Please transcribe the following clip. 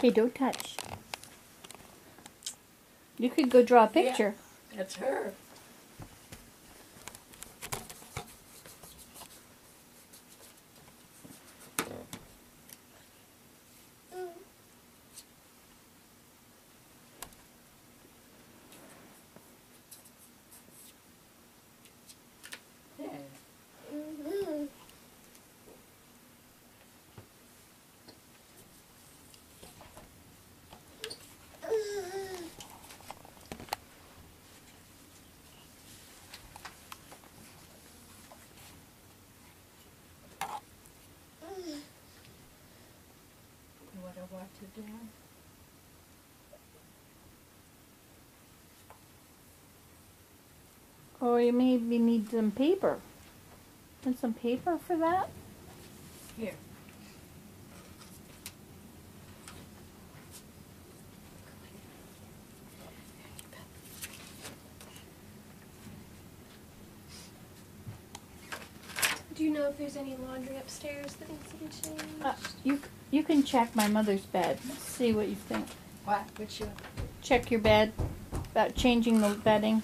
Hey, don't touch. You could go draw a picture. Yeah, that's her. What I want to do. Or you maybe need some paper. And some paper for that? Here. Do you know if there's any laundry upstairs that needs to be changed? Uh, you you can check my mother's bed. See what you think. What? Which you? Check your bed about changing the bedding.